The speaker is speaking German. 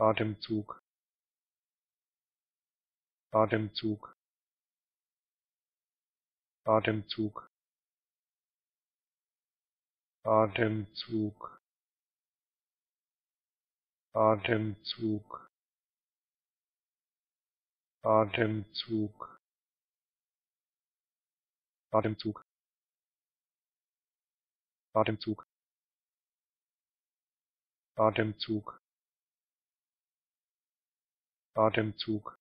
Atemzug. Atemzug. Atemzug. Atemzug. Atemzug. Atemzug. Atemzug. Atemzug. Atemzug atemzug.